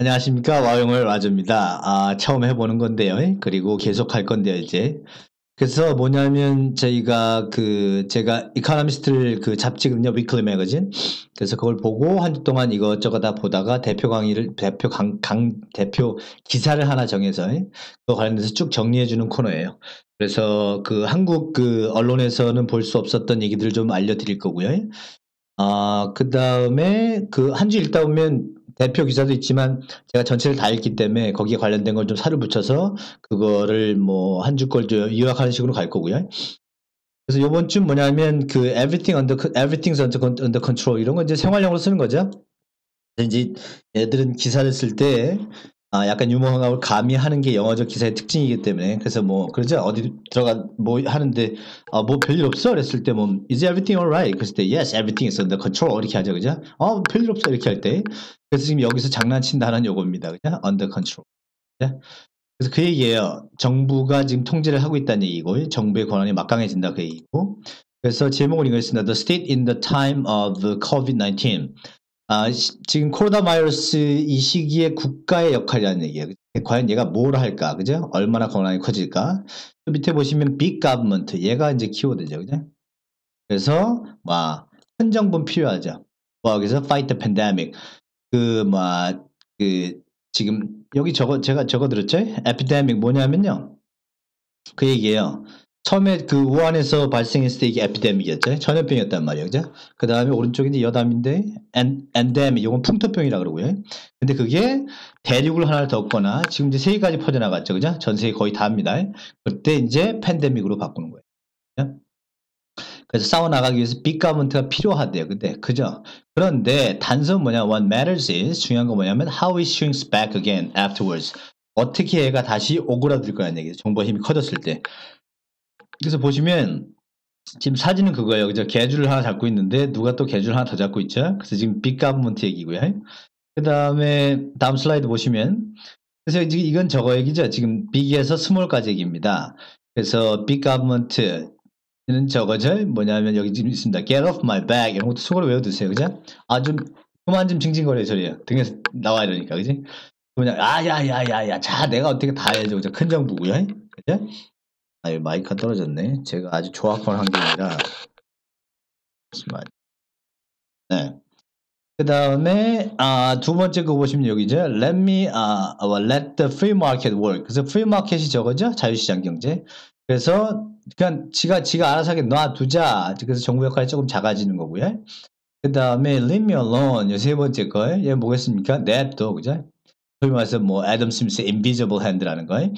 안녕하십니까 와용을 와줍니다. 아 처음 해보는 건데요. 그리고 계속 할 건데요 이제. 그래서 뭐냐면 저희가 그 제가 이카노미스트를 그 잡지거든요 위클리 매거진. 그래서 그걸 보고 한 주 동안 이것저것 다 보다가 대표 강의를 대표 강, 강 대표 기사를 하나 정해서 그 관련해서 쭉 정리해 주는 코너예요. 그래서 그 한국 그 언론에서는 볼 수 없었던 얘기들을 좀 알려드릴 거고요. 아, 그 다음에 그 한 주 읽다 보면 대표 기사도 있지만 제가 전체를 다 읽기 때문에 거기에 관련된 걸 좀 살을 붙여서 그거를 뭐 한 주 걸 요약하는 식으로 갈 거고요. 그래서 요번 주 뭐냐면 그 everything under everything's under, under control 이런 거 이제 생활용으로 쓰는 거죠. 이제 애들은 기사를 쓸때 아, 약간 유머 감을 가미하는 게 영어적 기사의 특징이기 때문에 그래서 뭐 그러죠? 어디 들어가 뭐 하는데 아, 뭐 별일 없어? 그랬을 때 뭐 is everything alright? 그랬을 때 yes everything is under control. 이렇게 하죠. 그죠? 어 별일 없어? 이렇게 할 때 그래서 지금 여기서 장난친다는 요겁니다 그죠 under 그죠? 그래서 그 얘기예요 정부가 지금 통제를 하고 있다는 얘기고 정부의 권한이 막강해진다 그 얘기고 그래서 제목은 이거였습니다 the state in the time of COVID-19 아, 지금 코로나 바이러스 이 시기에 국가의 역할이라는 얘기예요. 과연 얘가 뭘 할까? 그죠? 얼마나 권한이 커질까? 밑에 보시면 big government. 얘가 이제 키워드죠. 그죠? 그래서, 뭐, 큰 정부는 필요하죠. 뭐, 여기서 fight the pandemic. 그, 뭐, 그, 지금, 여기 저거, 제가 적어 들었죠? epidemic 뭐냐면요. 그 얘기예요. 처음에 그 우한에서 발생했을 때 이게 에피데믹이었죠. 전염병이었단 말이에요. 그죠? 그 다음에 오른쪽이 이제 여담인데, 엔, 엔데믹, 이건 풍토병이라 그러고요. 근데 그게 대륙을 하나를 덮거나 지금 이제 세계까지 퍼져나갔죠. 그죠? 전 세계 거의 다 합니다. 그때 이제 팬데믹으로 바꾸는 거예요. 그래서 싸워나가기 위해서 빅가먼트가 필요하대요. 근데, 그죠? 그런데 단서는 뭐냐, what matters is, 중요한 건 뭐냐면, how it shrinks back again afterwards. 어떻게 얘가 다시 오그라들 거냐는 얘기죠. 정보가 힘이 커졌을 때. 그래서 보시면 지금 사진은 그거예요. 그죠? 개줄을 하나 잡고 있는데 누가 또 개줄 하나 더 잡고 있죠? 그래서 지금 빅 가브먼트 얘기고요. 그 다음에 다음 슬라이드 보시면 그래서 이건 저거 얘기죠. 지금 빅에서 스몰까지 얘기입니다. 그래서 빅 가브먼트 는 저거죠. 뭐냐면 여기 지금 있습니다. Get off my back 이런 것도 속으로 외워두세요. 그죠? 아 좀 그만 좀 징징거려 소리예요. 등에서 나와 이러니까 그지? 그냥 아야야야야 자 내가 어떻게 다 해야죠. 그죠? 큰 정부고요. 그죠? 아, 마이크가 떨어졌네. 제가 아주 조합한 환경이라. 잠시만. 네. 그 다음에 아, 두 번째 거 보시면 여기죠. Let me 아, let the free market work. 그래서 free market이 저거죠. 자유시장 경제. 그래서 그냥 지가 지가 알아서 하게 놔두자. 그래서 정부 역할이 조금 작아지는 거고요. 그 다음에 leave me alone. 세 번째 거예요. 얘 뭐겠습니까? 냅둬. 그죠? 소위 말해서 뭐 애덤 스미스의 invisible hand라는 거예요.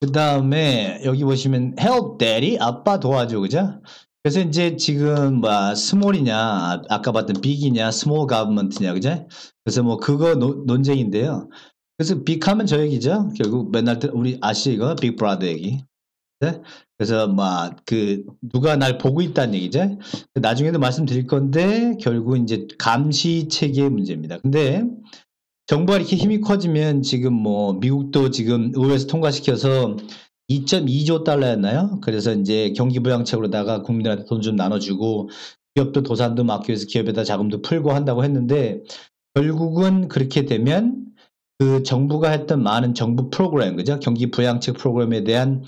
그 다음에 여기 보시면 help daddy 아빠 도와줘 그죠? 그래서 이제 지금 뭐 small이냐 아까 봤던 big이냐 small government냐 그죠? 그래서 뭐 그거 노, 논쟁인데요. 그래서 big하면 저 얘기죠. 결국 맨날 우리 아시 이거 Big Brother 얘기. 네? 그래서 막 그 누가 날 보고 있다는 얘기죠. 나중에도 말씀드릴 건데 결국 이제 감시 체계의 문제입니다. 근데 정부가 이렇게 힘이 커지면 지금 뭐 미국도 지금 의회에서 통과시켜서 2.2조 달러였나요? 그래서 이제 경기 부양책으로다가 국민들한테 돈 좀 나눠주고 기업도 도산도 막기 위해서 기업에다 자금도 풀고 한다고 했는데 결국은 그렇게 되면 그 정부가 했던 많은 정부 프로그램, 그죠? 경기 부양책 프로그램에 대한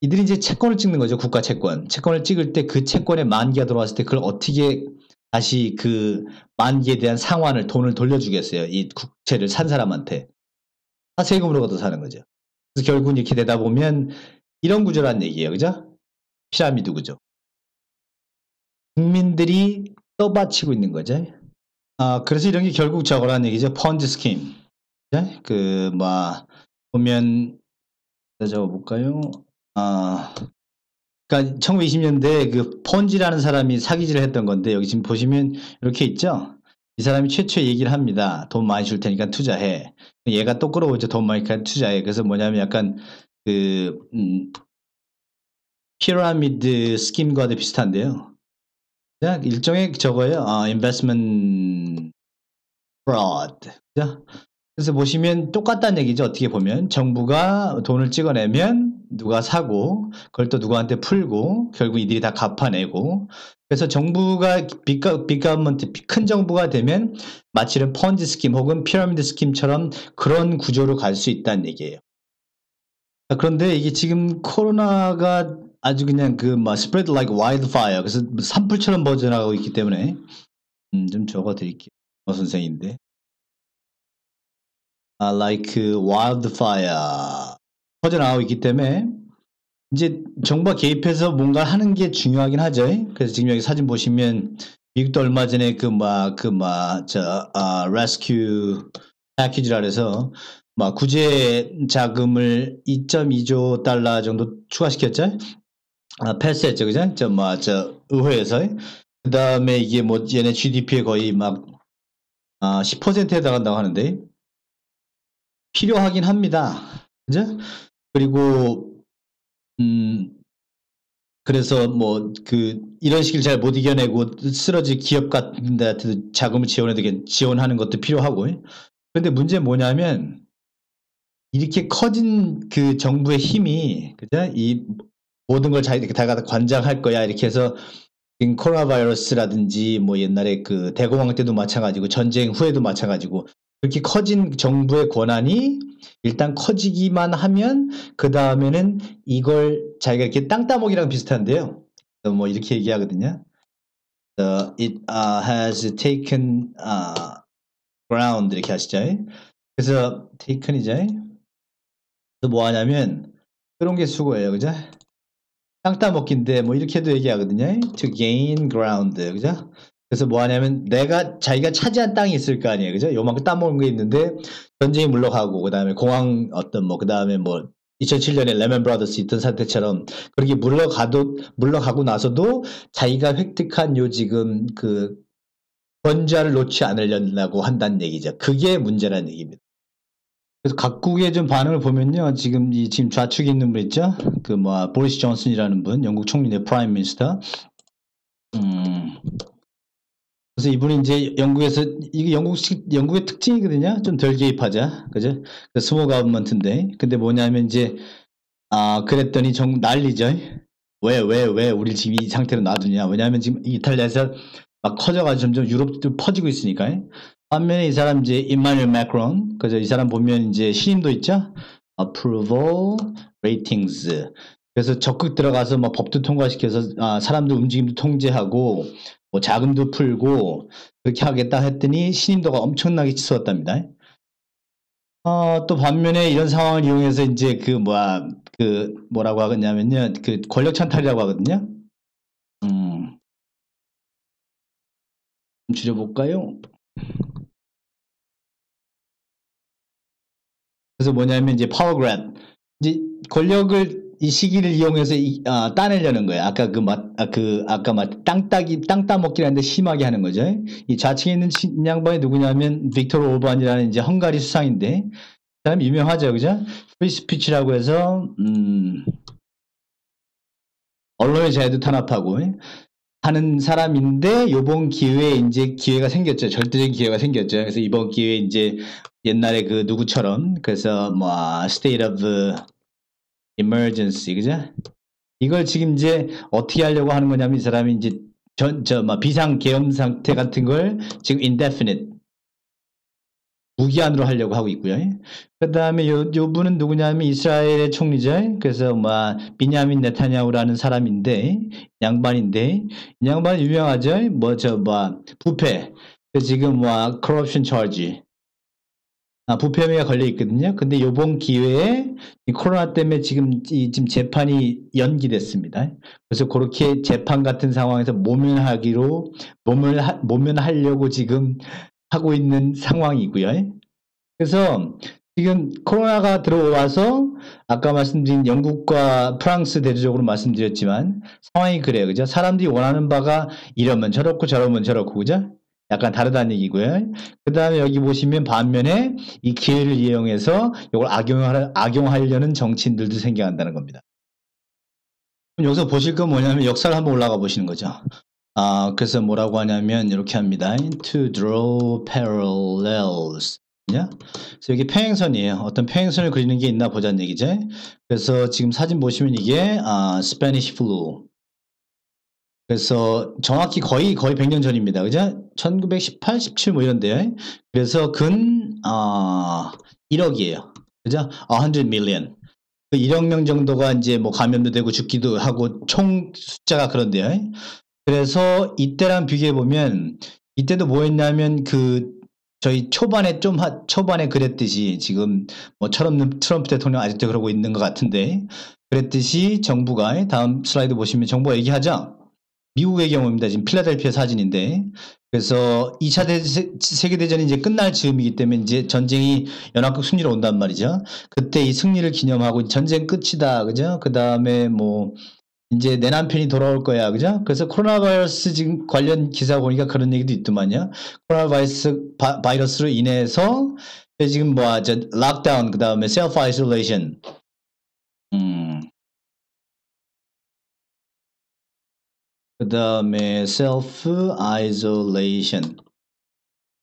이들이 이제 채권을 찍는 거죠. 국가 채권. 채권을 찍을 때 그 채권에 만기가 들어왔을 때 그걸 어떻게 다시 그 만기에 대한 상환을 돈을 돌려주겠어요. 이 국채를 산 사람한테. 다 세금으로 걷어 사는 거죠. 그래서 결국 이렇게 되다 보면 이런 구조란 얘기예요. 그죠? 피라미드 구조. 국민들이 떠받치고 있는 거죠. 아, 그래서 이런 게 결국 저거란 얘기죠. Ponzi scheme. 그, 뭐, 보면, 적어볼까요? 아, 그러니까 1920년대 그 폰지라는 사람이 사기질을 했던 건데 여기 지금 보시면 이렇게 있죠. 이 사람이 최초에 얘기를 합니다. 돈 많이 줄 테니까 투자해. 얘가 또 끌어오죠. 돈 많이 투자해. 그래서 뭐냐면 약간 그 음, 피라미드 스킴과도 비슷한데요. 일종의 저거예요. 어, investment fraud. 그 래서 보시면 똑같다는 얘기죠. 어떻게 보면 정부가 돈을 찍어내면 누가 사고 그걸 또 누구한테 풀고 결국 이들이 다 갚아내고 그래서 정부가 big gov, big government 큰 정부가 되면 마치 이런 Ponzi scheme 혹은 pyramid scheme처럼 그런 구조로 갈 수 있다는 얘기예요. 그런데 이게 지금 코로나가 아주 그냥 그막 spread like wildfire 그래서 산불처럼 퍼져나가고 있기 때문에 음, 좀 적어 드릴게요. 어 선생인데. 아, like wildfire 퍼져나가고 있기 때문에 이제 정부가 개입해서 뭔가 하는 게 중요하긴 하죠. 그래서 지금 여기 사진 보시면 미국도 얼마 전에 그 막 그 막저 아, 레스큐 패키지라 그래서 막 구제 자금을 2.2조 달러 정도 추가시켰죠. 아, 패스했죠, 그죠? 저, 뭐, 저, 의회에서. 그 다음에 이게 뭐, 얘네 GDP에 거의 막, 아, 10%에 달한다고 하는데, 필요하긴 합니다. 그죠? 그리고, 음, 그래서 뭐, 그, 이런 식을 잘 못 이겨내고 쓰러질 기업 같은 데한테 자금을 지원해, 지원하는 것도 필요하고. 그런데 문제는 뭐냐면, 이렇게 커진 그 정부의 힘이, 그죠? 이 모든 걸 자기 다 관장할 거야 이렇게 해서 코로나 바이러스라든지 뭐 옛날에 그 대공황 때도 마찬가지고 전쟁 후에도 마찬가지고 그렇게 커진 정부의 권한이 일단 커지기만 하면 그 다음에는 이걸 자기가 이렇게 땅 따먹이랑 비슷한데요. 뭐 이렇게 얘기하거든요. Uh, it uh, has taken uh, ground 이렇게 하시죠. 그래서 taken이죠. 그래서 뭐 하냐면 그런 게 수고예요. 그죠? 땅 따먹기인데 뭐 이렇게도 얘기하거든요. To gain ground. 그죠? 그래서 뭐 하냐면 내가 자기가 차지한 땅이 있을 거 아니에요. 그죠? 요만큼 따먹은 게 있는데 전쟁이 물러가고 그다음에 공황 어떤 뭐 그다음에 뭐 2007년에 리먼 브라더스 있던 사태처럼 그렇게 물러가도 물러가고 나서도 자기가 획득한 요 지금 그 권좌를 놓지 않으려고 한다는 얘기죠. 그게 문제라는 얘기입니다. 그래서 각국의 좀 반응을 보면요. 지금 이 지금 좌측에 있는 분 있죠? 그 뭐 보리스 존슨이라는 분, 영국 총리의 prime minister. 음. 그래서 이분이 이제 영국에서 이게 영국식 영국의 특징이거든요. 좀 덜 개입하자. 그죠? 그 스모 가버먼트인데. 근데 뭐냐면 이제 아, 그랬더니 정 난리죠. 왜, 왜, 왜 우리 지금 이 상태로 놔두냐. 왜냐하면 지금 이탈리아에서 막 커져가지고 점점 유럽도 퍼지고 있으니까. 반면에 이 사람 이제 임마누엘 매크론, 그죠? 이 사람 보면 이제 신임도 있죠? approval ratings. 그래서 적극 들어가서 뭐 법도 통과시켜서 아, 사람들 움직임도 통제하고 뭐 자금도 풀고 그렇게 하겠다 했더니 신임도가 엄청나게 치솟았답니다. 어, 또 반면에 이런 상황을 이용해서 이제 그 뭐야 그 뭐라고 하겠냐면요 그 권력 찬탈이라고 하거든요. 음, 좀 줄여볼까요? 그래서 뭐냐면 이제 power grab 이제 권력을 이 시기를 이용해서 이, 아, 따내려는 거예요. 아까 그, 마, 아, 그, 아까 막 땅 따기, 땅 따먹기라는데 심하게 하는 거죠. 이 좌측에 있는 양반이 누구냐면 빅토르 오르반이라는 이제 헝가리 수상인데, 사람 유명하죠. 그죠? free speech라고 해서, 음, 언론의 자유도 탄압하고, 하는 사람인데 요번 기회에 이제 기회가 생겼죠. 절대적인 기회가 생겼죠. 그래서 이번 기회에 이제 옛날에 그 누구처럼 그래서 뭐 state of emergency 그죠? 이걸 지금 이제 어떻게 하려고 하는 거냐면 이 사람이 이제 전저막 비상 계엄 상태 같은 걸 지금 indefinite 무기한으로 하려고 하고 있고요. 그 다음에 요, 요 분은 누구냐면 이스라엘의 총리죠. 그래서 뭐, 비냐민 네타냐후라는 사람인데, 양반인데, 이 양반 유명하죠. 뭐, 저, 뭐, 부패. 그 지금 뭐, corruption charge. 아, 부패 혐의가 걸려 있거든요. 근데 요번 기회에 코로나 때문에 지금 이 지금 재판이 연기됐습니다. 그래서 그렇게 재판 같은 상황에서 모면하기로 모면 모면하려고 지금 하고 있는 상황이고요. 그래서 지금 코로나가 들어와서 아까 말씀드린 영국과 프랑스 대조적으로 말씀드렸지만 상황이 그래요. 그죠? 사람들이 원하는 바가 이러면 저렇고 저러면 저렇고 그죠? 약간 다르다는 얘기고요. 그 다음에 여기 보시면 반면에 이 기회를 이용해서 이걸 악용하, 악용하려는 정치인들도 생겨난다는 겁니다. 여기서 보실 건 뭐냐면 역사를 한번 올라가 보시는 거죠. 아, 그래서 뭐라고 하냐면 이렇게 합니다. To draw parallels. 그죠? 그래서 여기 평행선이에요. 어떤 평행선을 그리는 게 있나 보자는 얘기죠. 그래서 지금 사진 보시면 이게 아, Spanish flu. 그래서 정확히 거의 거의 100년 전입니다. 그죠? 1918, 17 뭐 이런데요. 그래서 근 아, 1억이에요. 그죠? 100 million. 1억 그명 정도가 이제 뭐 감염도 되고 죽기도 하고 총 숫자가 그런데요. 그래서 이때랑 비교해 보면 이때도 뭐였냐면 그 저희 초반에 좀 하, 초반에 그랬듯이 지금 뭐 트럼프, 트럼프 대통령 아직도 그러고 있는 것 같은데 그랬듯이 정부가 다음 슬라이드 보시면 정부가 얘기하죠. 미국의 경우입니다. 지금 필라델피아 사진인데 그래서 2차 대, 세계대전이 이제 끝날 즈음이기 때문에 이제 전쟁이 연합국 승리로 온단 말이죠. 그때 이 승리를 기념하고 전쟁 끝이다. 그죠? 그 다음에 뭐 이제 내 남편이 돌아올 거야. 그죠? 그래서 코로나 바이러스 지금 관련 기사 보니까 그런 얘기도 있더만요. 코로나 바이러스, 바, 바이러스로 인해서 지금 뭐, 저, lockdown, 그 다음에 self isolation. 음. 그 다음에 self isolation.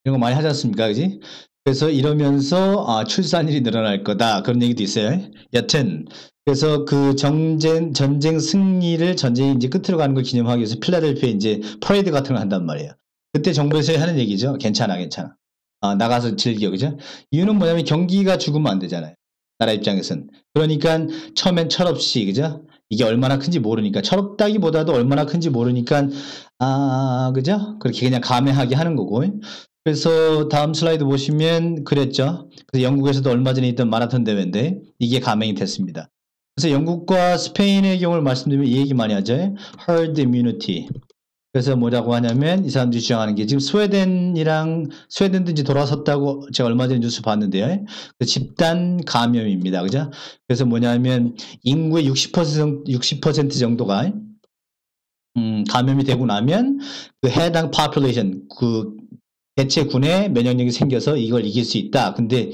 이런 거 많이 하지 않습니까? 그지? 그래서 이러면서 아, 출산율이 늘어날 거다. 그런 얘기도 있어요. 여튼 그래서 그 전쟁 전쟁 승리를 전쟁이 이제 끝으로 가는 걸 기념하기 위해서 필라델피아 이제 퍼레이드 같은 걸 한단 말이에요. 그때 정부에서 하는 얘기죠. 괜찮아, 괜찮아. 아, 나가서 즐겨, 그죠? 이유는 뭐냐면 경기가 죽으면 안 되잖아요. 나라 입장에선. 그러니까 처음엔 철없이, 그죠? 이게 얼마나 큰지 모르니까 철없다기보다도 얼마나 큰지 모르니까 아, 그죠? 그렇게 그냥 감회하게 하는 거고. 그래서 다음 슬라이드 보시면 그랬죠. 그래서 영국에서도 얼마 전에 있던 마라톤 대회인데 이게 감행이 됐습니다. 그래서 영국과 스페인의 경우를 말씀드리면 이 얘기 많이 하죠. herd immunity. 그래서 뭐라고 하냐면 이 사람들이 주장하는 게 지금 스웨덴이랑 스웨덴도 이제 돌아섰다고 제가 얼마 전에 뉴스 봤는데요. 그 집단 감염입니다. 그죠? 그래서 뭐냐면 인구의 60% 60% 정도가 음, 감염이 되고 나면 그 해당 population 그 대체 군의 면역력이 생겨서 이걸 이길 수 있다. 근데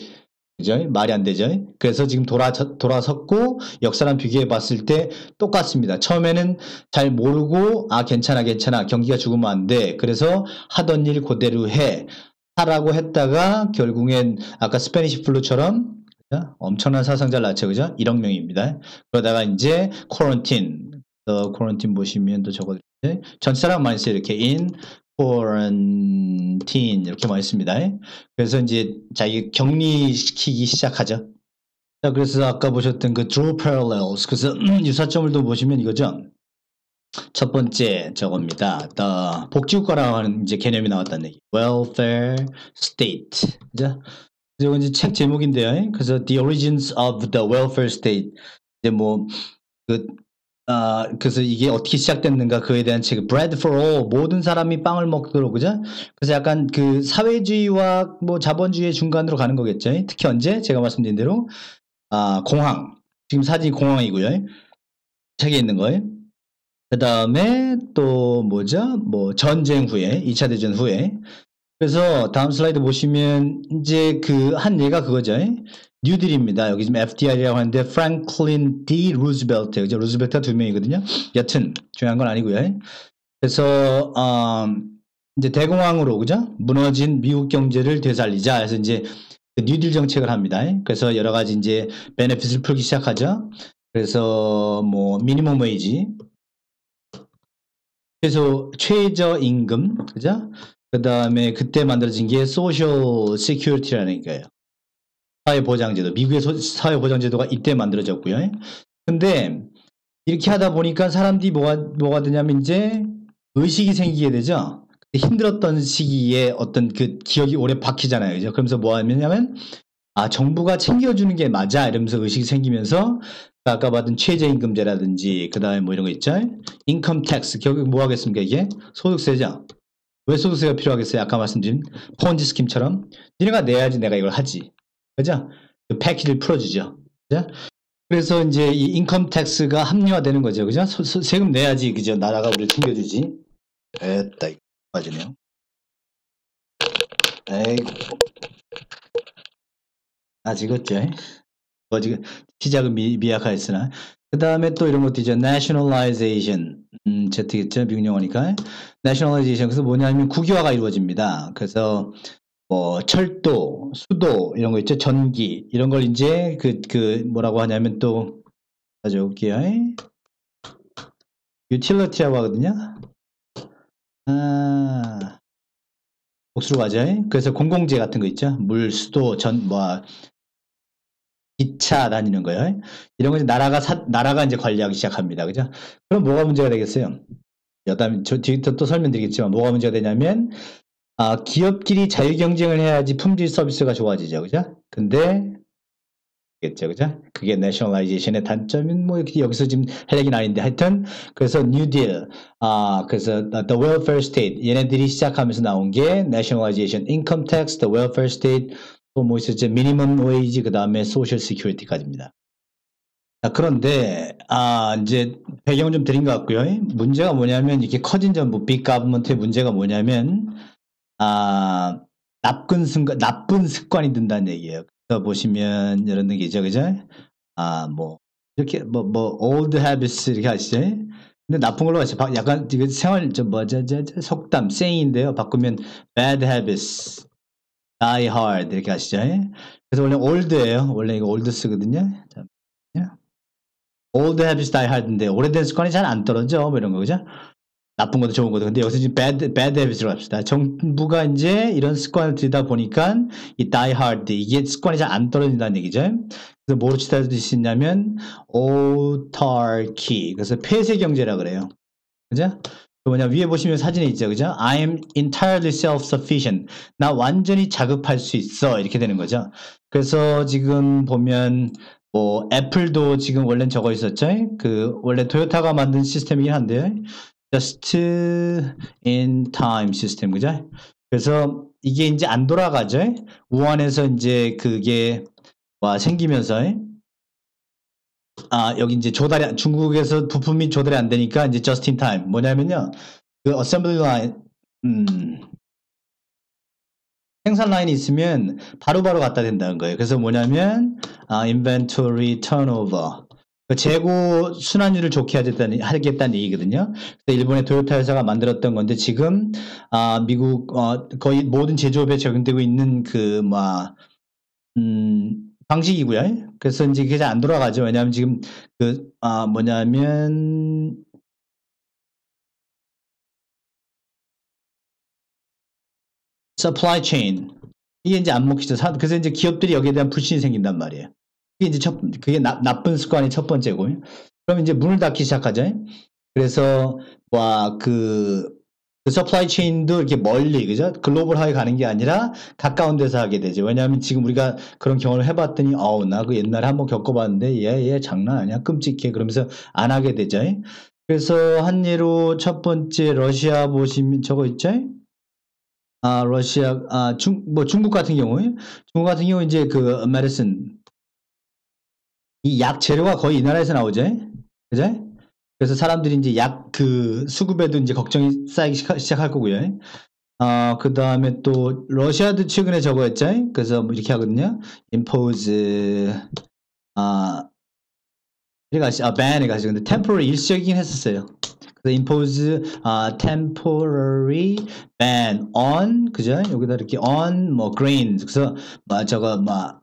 그죠? 말이 안 되죠. 그래서 지금 돌아, 돌아섰고 역사랑 비교해 봤을 때 똑같습니다. 처음에는 잘 모르고 아 괜찮아 괜찮아 경기가 죽으면 안 돼. 그래서 하던 일 그대로 해. 하라고 했다가 결국엔 아까 Spanish flu처럼 엄청난 사상자를 낳죠. 그죠? 1억 명입니다. 그러다가 이제 quarantine 어, quarantine 보시면 또 저거 전 사람 많이 써요. 이렇게 in quarantine 이렇게 많이 씁니다. 그래서 이제 자기 격리시키기 시작하죠. 자, 그래서 아까 보셨던 그 draw parallels 그래서 유사점을 또 보시면 이거죠. 첫 번째 저겁니다. The 복지국가라고 하는 이제 개념이 나왔다는 얘기. welfare state. 그죠? 그리고 이제 책 제목인데요. 그래서 the origins of the welfare state. 이제 뭐 그 아, 그래서 이게 어떻게 시작됐는가 그에 대한 책 Bread for All 모든 사람이 빵을 먹도록 그죠? 그래서 약간 그 사회주의와 뭐 자본주의의 중간으로 가는 거겠죠. 특히 언제 제가 말씀드린 대로 아, 공항 지금 사진이 공항이고요. 책에 있는 거예요. 그 다음에 또 뭐죠? 뭐 전쟁 후에 2차 대전 후에 그래서 다음 슬라이드 보시면 이제 그 한 예가 그거죠. 뉴딜입니다. 여기 지금 FDR이라고 하는데 프랭클린 D 루즈벨트 그죠? 루즈벨트가 두 명이거든요. 여튼 중요한 건 아니고요. 그래서 음, 이제 대공황으로 그죠? 무너진 미국 경제를 되살리자. 그래서 이제 그 뉴딜 정책을 합니다. 그래서 여러 가지 이제 benefit을 풀기 시작하죠. 그래서 뭐 minimum wage 그래서 최저 임금 그죠? 그 다음에 그때 만들어진 게 social security라는 거예요. 사회보장제도. 미국의 사회보장제도가 이때 만들어졌고요. 근데 이렇게 하다 보니까 사람들이 뭐가, 뭐가 되냐면 이제 의식이 생기게 되죠. 힘들었던 시기에 어떤 그 기억이 오래 박히잖아요. 그죠? 그러면서 뭐 하냐면, 아, 정부가 챙겨주는 게 맞아. 이러면서 의식이 생기면서 아까 받은 최저임금제라든지 그 다음에 뭐 이런 거 있죠. income tax. 결국 뭐 하겠습니까? 이게 소득세죠. 왜 소득세가 필요하겠어요? 아까 말씀드린 Ponzi scheme처럼. 니네가 내야지 내가 이걸 하지. 그죠? 그 패키지를 풀어주죠. 그죠? 그래서 이제 이 income tax가 합리화되는 거죠. 그죠? 소, 소, 세금 내야지. 그죠? 나라가 우리를 챙겨주지. 됐다. 빠지네요. 에이고. 아직 어째? 뭐 지금 시작은 미, 미약하였으나 그 다음에 또 이런 것도 있죠. nationalization. 음, Z겠죠. 미국 영어니까. nationalization. 그래서 뭐냐면 국유화가 이루어집니다. 그래서 뭐 철도, 수도 이런 거 있죠. 전기 이런 걸 이제 그그 뭐라고 하냐면 또 가져올게요. 유틸리티라고 하거든요. 아, 복수로 가자. 그래서 공공재 같은 거 있죠. 물, 수도, 전, 뭐, 기차 다니는 거예요. 이런 거 이제 나라가 사, 나라가 이제 관리하기 시작합니다. 그죠? 그럼 뭐가 문제가 되겠어요? 여담, 저 뒤에 또 설명드리겠지만 뭐가 문제가 되냐면 아, 기업끼리 자유 경쟁을 해야지 품질 서비스가 좋아지죠. 그죠? 근데 겠죠. 그죠? 그게 nationalization의 단점인 뭐 여기서 지금 할 얘기는 아닌데 하여튼 그래서 뉴딜 아 그래서 the welfare state 얘네들이 시작하면서 나온 게 nationalization income tax the welfare state 또뭐 있었죠 minimum wage 그다음에 social security까지입니다. 자, 그런데 아 이제 배경 좀 드린 것 같고요. 문제가 뭐냐면 이렇게 커진 정부 big government의 문제가 뭐냐면 아 나쁜 습관 나쁜 습관이 든다는 얘기예요. 보시면 이런 얘기죠, 그죠? 아, 뭐 이렇게 뭐뭐 old habits 이렇게 하시죠. 근데 나쁜 걸로 하시 약간 이거 생활 좀 뭐죠, 속담 saying인데요. 바꾸면 bad habits, die hard 이렇게 하시죠. 그래서 원래 old예요. 원래 이거 old 쓰거든요. 자, old habits die hard인데 오래된 습관이 잘 안 떨어져. 뭐 이런 거 그죠? 나쁜 것도 좋은 것도. 근데 여기서 지금 bad, bad habits로 합시다. 정부가 이제 이런 습관을 들이다 보니까 이 die hard, 이게 습관이 잘 안 떨어진다는 얘기죠. 그래서 뭐로 치달을 수 있냐면 autarky. 그래서 폐쇄 경제라 그래요. 그죠? 뭐냐 위에 보시면 사진에 있죠. 그죠? I am entirely self-sufficient. 나 완전히 자급할 수 있어. 이렇게 되는 거죠. 그래서 지금 보면 뭐 애플도 지금 원래는 저거 있었죠. 그 원래 토요타가 만든 시스템이긴 한데 just in time 시스템 그죠? 그래서 이게 이제 안 돌아가죠. 우한에서 이제 그게 와 생기면서 아 여기 이제 조달이 중국에서 부품이 조달이 안 되니까 이제 just in time 뭐냐면요 그 assembly line 음, 생산 라인이 있으면 바로바로 바로 갖다 된다는 거예요. 그래서 뭐냐면 아, inventory turnover 그 재고 순환율을 좋게 하겠다는, 하겠다는 얘기거든요. 그래서 일본의 토요타 회사가 만들었던 건데 지금 아, 미국 어, 거의 모든 제조업에 적용되고 있는 그 뭐, 음, 방식이고요. 그래서 이제 그게 잘 안 돌아가죠. 왜냐하면 지금 그 아, 뭐냐면 supply chain 이게 이제 안 먹히죠. 그래서 이제 기업들이 여기에 대한 불신이 생긴단 말이에요. 그게 이제 첫, 그게 나, 나쁜 습관이 첫 번째고. 그럼 이제 문을 닫기 시작하죠. 그래서, 와, 그, 그 supply chain도 이렇게 멀리, 그죠? 글로벌하게 가는 게 아니라 가까운 데서 하게 되죠. 왜냐하면 지금 우리가 그런 경험을 해봤더니, 어우, 나 그 옛날에 한번 겪어봤는데, 얘, 얘 장난 아니야. 끔찍해. 그러면서 안 하게 되죠. 그래서 한 예로 첫 번째 러시아 보시면 저거 있죠? 아, 러시아, 아, 중, 뭐 중국 같은 경우에, 중국 같은 경우 이제 그 메디슨, 이 약 재료가 거의 이 나라에서 나오죠. 그죠? 그래서 사람들이 이제 약 그 수급에도 이제 걱정이 쌓이기 시작할 거고요. 어, 그 다음에 또, 러시아도 최근에 저거 했죠? 그래서 뭐 이렇게 하거든요. impose, 아, 이래가, 아, ban에 가죠. 근데 temporary 일시적이긴 했었어요. 그래서 impose, 아, temporary ban on, 그죠? 여기다 이렇게 on, 뭐, grain. 그래서, 뭐, 저거, 뭐,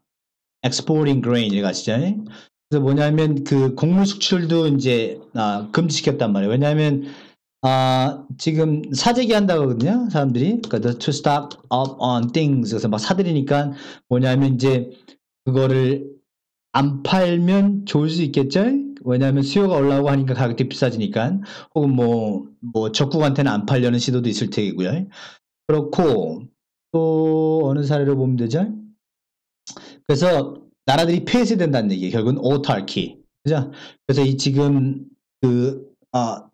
exporting grain, 이래 가시죠. 그래서 뭐냐면 그 곡물 수출도 이제 아, 금지시켰단 말이에요. 왜냐하면 아, 지금 사재기 한다고 하거든요. 사람들이. 그러니까 to stock up on things. 그래서 막 사들이니까 뭐냐면 이제 그거를 안 팔면 좋을 수 있겠죠? 왜냐하면 수요가 올라오고 하니까 가격이 비싸지니까. 혹은 뭐, 뭐 적국한테는 안 팔려는 시도도 있을 테고요. 그렇고 또 어느 사례로 보면 되죠? 그래서 나라들이 폐쇄된다는 얘기예요. 결국은 오탈키. 그죠? 그래서 이 지금 그, 어,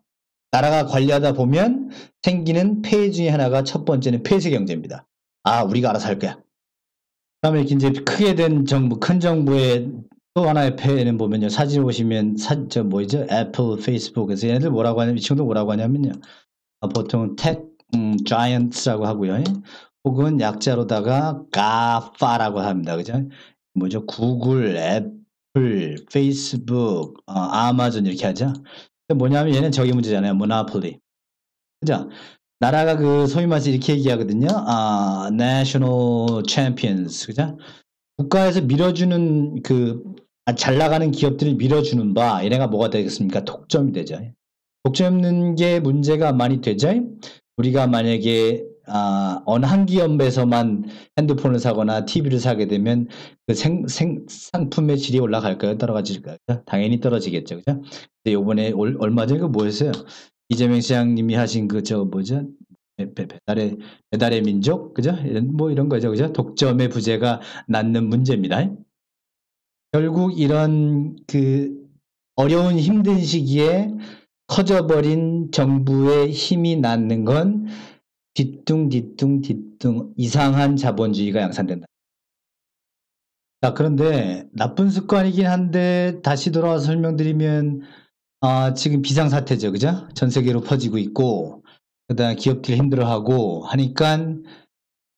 나라가 관리하다 보면 생기는 폐해 중에 하나가 첫 번째는 폐쇄 경제입니다. 아, 우리가 알아서 할 거야. 그다음에 이제 크게 된 정부, 큰 정부의 또 하나의 폐해는 보면요. 사진 보시면 사, 저 뭐죠? 애플, 페이스북에서 얘네들 뭐라고 하냐면 이 친구들 뭐라고 하냐면요. 어, 보통 tech 음, giant라고 하고요. 혹은 약자로다가 GAFA라고 합니다. 그죠? 뭐죠? 구글, 애플, 페이스북, 어, 아마존 이렇게 하죠. 뭐냐면 얘는 저기 문제잖아요. monopoly. 그죠? 나라가 그 소위 말해서 이렇게 얘기하거든요. 아, national champions. 그죠? 국가에서 밀어주는 그, 아, 잘 나가는 기업들이 밀어주는 바, 얘네가 뭐가 되겠습니까? 독점이 되죠. 독점 없는 게 문제가 많이 되죠. 우리가 만약에 아, 어느 한 기업에서만 핸드폰을 사거나 TV를 사게 되면 그 생, 생, 상품의 질이 올라갈까요? 떨어질까요? 당연히 떨어지겠죠. 그죠? 근데 요번에 올, 얼마 전에 그 뭐였어요? 이재명 시장님이 하신 그 저 뭐죠? 배달의 배달의 민족 그죠? 이런 뭐 이런 거죠. 그죠? 독점의 부재가 낳는 문제입니다. 결국 이런 그 어려운 힘든 시기에 커져버린 정부의 힘이 낳는 건 뒤뚱 뒤뚱 뒤뚱 이상한 자본주의가 양산된다. 자, 그런데 나쁜 습관이긴 한데 다시 돌아와서 설명드리면 아, 지금 비상사태죠. 그죠? 전 세계로 퍼지고 있고 그다음 기업들이 힘들어하고 하니까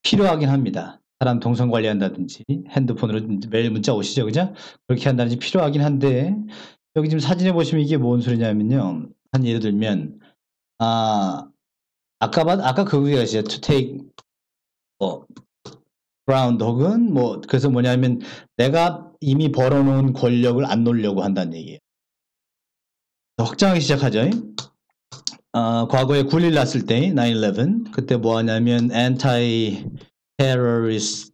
필요하긴 합니다. 사람 동선 관리한다든지 핸드폰으로 매일 문자 오시죠. 그죠? 그렇게 한다든지 필요하긴 한데 여기 지금 사진에 보시면 이게 뭔 소리냐면요. 한 예를 들면 아 아까 봤 아까 그거였어요. to take 뭐 ground 혹은 뭐 그래서 뭐냐면 내가 이미 벌어놓은 권력을 안 놓으려고 한다는 얘기예요. 확장하기 시작하죠. 어, 과거에 9.1 났을 때, 9-11, 그때 뭐 하냐면, anti terrorist,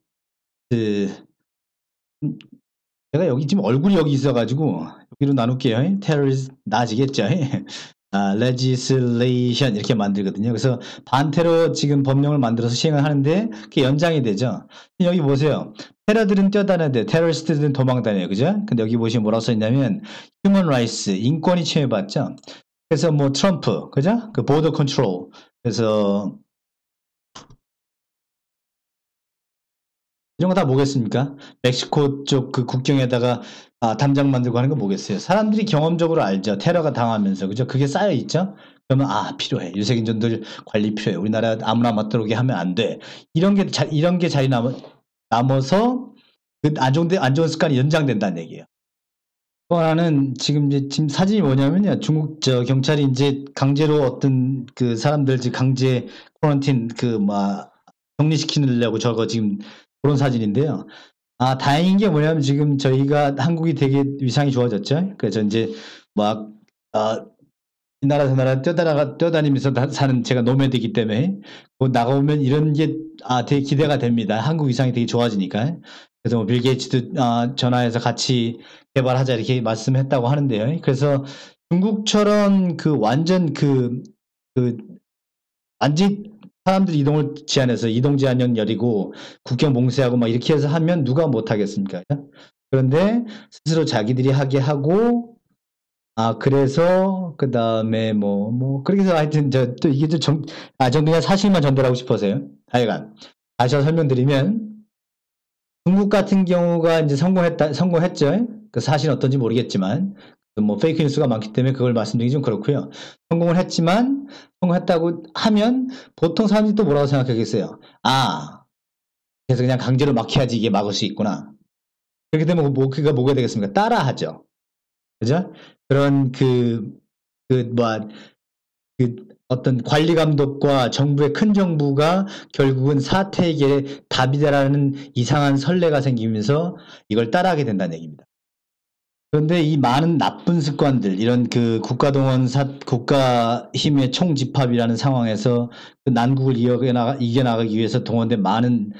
제가 여기 지금 얼굴이 여기 있어가지고, 여기로 나눌게요. terrorist, 나아지겠죠. 아, legislation 이렇게 만들거든요. 그래서 반테러 지금 법령을 만들어서 시행을 하는데 그게 연장이 되죠. 여기 보세요. 테러들은 뛰어다녀야 테러리스트들은 도망다녀요. 그죠? 근데 여기 보시면 뭐라고 써있냐면 human rights, 인권이 침해받죠. 그래서 뭐 트럼프, 그죠? 그 보더 컨트롤. 그래서 이런 거 다 뭐겠습니까? 멕시코 쪽 그 국경에다가 아, 담장 만들고 하는 거 뭐겠어요? 사람들이 경험적으로 알죠. 테러가 당하면서 그죠? 그게 쌓여 있죠. 그러면 아 필요해. 유색인종들 관리 필요해. 우리나라 아무나 맞들어오게 하면 안 돼. 이런 게 자, 이런 게 자리 남아 남아서 그안 좋은 안 좋은 습관이 연장된다는 얘기예요. 또 하나는 지금 이제 지금 사진이 뭐냐면요. 중국 저 경찰이 이제 강제로 어떤 그 사람들 지 강제 코런틴 그뭐 격리시키려고 저거 지금 그런 사진인데요. 아 다행인 게 뭐냐면 지금 저희가 한국이 되게 위상이 좋아졌죠. 그래서 이제 막 아, 이 나라 저 나라 뛰어다가 뛰어다니면서 사는 제가 노매드이기 때문에 뭐 나가오면 이런 게 아 되게 기대가 됩니다. 한국 위상이 되게 좋아지니까. 그래서 뭐빌 게이츠도 아, 전화해서 같이 개발하자 이렇게 말씀했다고 하는데요. 그래서 중국처럼 그 완전 그, 그 완전 사람들 이동을 제한해서 이동 제한령 열리고 국경 봉쇄하고 막 이렇게 해서 하면 누가 못 하겠습니까? 그런데 스스로 자기들이 하게 하고 아 그래서 그 다음에 뭐뭐 뭐, 그렇게 해서 하여튼 저 또 이게 좀정아전 그냥 사실만 전달하고 싶어서요. 하여간 다시 설명드리면 중국 같은 경우가 이제 성공했다, 성공했죠. 그 사실 어떤지 모르겠지만, 뭐 페이크 뉴스가 많기 때문에 그걸 말씀드리기 좀 그렇고요. 성공을 했지만, 성공했다고 하면 보통 사람들이 또 뭐라고 생각하겠어요? 아, 그래서 그냥 강제로 막 해야지 이게 막을 수 있구나. 그렇게 되면 뭐, 그가 뭐가 되겠습니까? 따라하죠. 그죠? 그런 그, 그, 뭐, 그 어떤 관리 감독과 정부의 큰 정부가 결국은 사태 해결의 답이다라는 이상한 선례가 생기면서 이걸 따라하게 된다는 얘기입니다. 그런데 이 많은 나쁜 습관들, 이런 그 국가동원 사, 국가 힘의 총집합이라는 상황에서 그 난국을 이겨나가, 이겨나가기 위해서 동원된 많은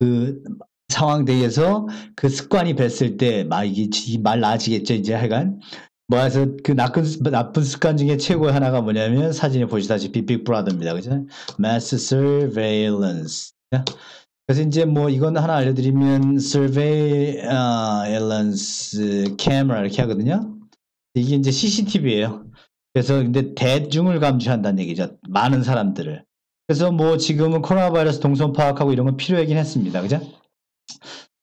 그 상황 대에서 그 습관이 뱄을 때, 막 이게 말 나아지겠죠, 이제 하여간. 뭐 해서 그 나쁜, 나쁜 습관 중에 최고 하나가 뭐냐면 사진에 보시다시피 빅브라더입니다. 그죠? mass surveillance. 그래서 이제 뭐 이건 하나 알려드리면 surveillance camera 이렇게 하거든요. 이게 이제 CCTV예요. 그래서 근데 대중을 감지한다는 얘기죠. 많은 사람들을. 그래서 뭐 지금은 코로나 바이러스 동선 파악하고 이런 건 필요하긴 했습니다. 그죠?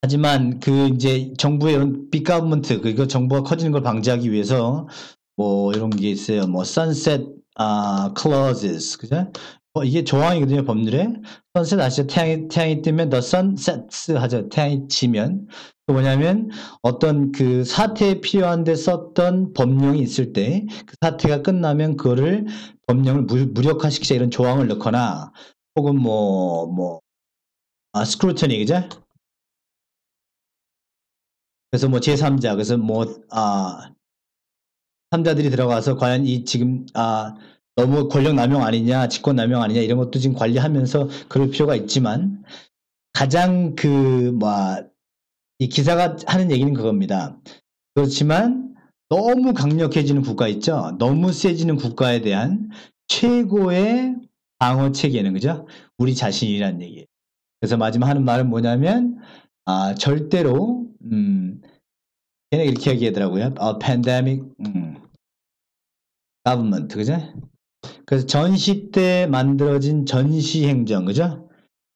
하지만 그 이제 정부의 이런 big government 그리고 정부가 커지는 걸 방지하기 위해서 뭐 이런 게 있어요. 뭐 sunset 아 clauses 그죠? 어, 이게 조항이거든요 법률에 sunset 아시죠? 태양이 태양이 뜨면 sun sets 하죠. 태양이 지면 그 뭐냐면 어떤 그 사태에 필요한데 썼던 법령이 있을 때 그 사태가 끝나면 그거를 법령을 무, 무력화시키자 이런 조항을 넣거나 혹은 뭐, 뭐, 아, 스크루터니, 그죠? 그래서 뭐 제3자, 그래서 뭐, 아, 3자들이 들어가서 과연 이 지금, 아, 너무 권력 남용 아니냐, 직권 남용 아니냐, 이런 것도 지금 관리하면서 그럴 필요가 있지만, 가장 그, 뭐, 이 기사가 하는 얘기는 그겁니다. 그렇지만, 너무 강력해지는 국가 있죠? 너무 세지는 국가에 대한 최고의 방어 체계는, 그죠? 우리 자신이란 얘기예요. 그래서 마지막 하는 말은 뭐냐면, 아, 절대로, 음, 걔네 이렇게 얘기하더라고요. A pandemic, 음, government, 그죠? 그래서 전시 때 만들어진 전시 행정, 그죠?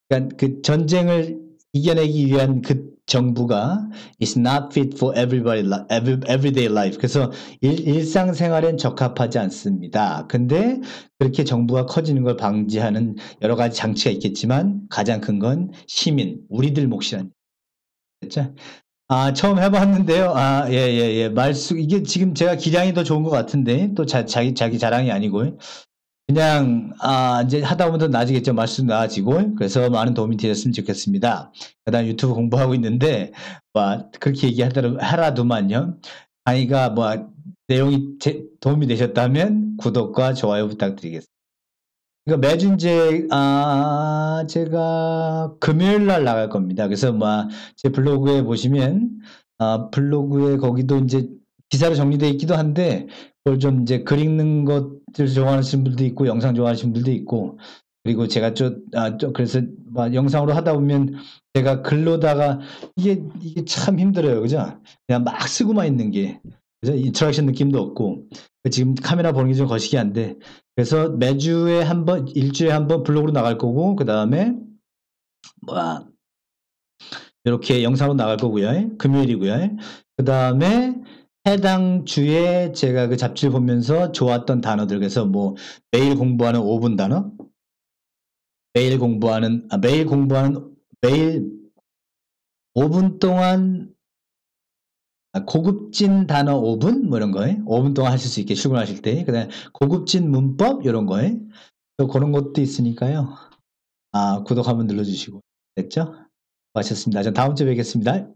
그러니까 그 전쟁을 이겨내기 위한 그 정부가 is not fit for everybody every, everyday life. 그래서 일, 일상생활엔 적합하지 않습니다. 근데 그렇게 정부가 커지는 걸 방지하는 여러 가지 장치가 있겠지만 가장 큰 건 시민, 우리들 몫이란 됐죠? 아, 처음 해봤는데요. 아, 예, 예, 예. 말수, 이게 지금 제가 기량이 더 좋은 것 같은데, 또 자, 자기, 자기 자랑이 아니고, 그냥, 아, 이제 하다 보면 더 나아지겠죠. 말씀 나아지고. 그래서 많은 도움이 되셨으면 좋겠습니다. 그 다음 유튜브 공부하고 있는데, 뭐, 그렇게 얘기하더라도, 하라도만요. 강의가 뭐, 내용이 제, 도움이 되셨다면, 구독과 좋아요 부탁드리겠습니다. 그러니까 매주 이제 아 제가 금요일 날 나갈 겁니다. 그래서 뭐 제 블로그에 보시면 아 블로그에 거기도 이제 기사로 정리되어 있기도 한데 좀 이제 글 읽는 것들 좋아하시는 분들도 있고 영상 좋아하시는 분들도 있고 그리고 제가 좀, 아, 좀 그래서 뭐 영상으로 하다 보면 제가 글로다가 이게 이게 참 힘들어요, 그죠? 그냥 막 쓰고만 있는 게 그래서 interaction 느낌도 없고 지금 카메라 보는 게 좀 거시기 한데 그래서 매주에 한 번, 일주일에 한 번 블로그로 나갈 거고 그 다음에 뭐야 이렇게 영상으로 나갈 거고요. 금요일이고요. 그 다음에 해당 주에 제가 그 잡지를 보면서 좋았던 단어들 그래서 뭐 매일 공부하는 5분 단어 매일 공부하는 아, 매일 공부하는 매일 5분 동안 아, 고급진 단어 5분 뭐 이런 거에 5분 동안 하실 수 있게 출근하실 때 그다음에 고급진 문법 이런 거에 또 그런 것도 있으니까요. 아 구독 한번 눌러주시고 됐죠? 마쳤습니다. 전 다음 주에 뵙겠습니다.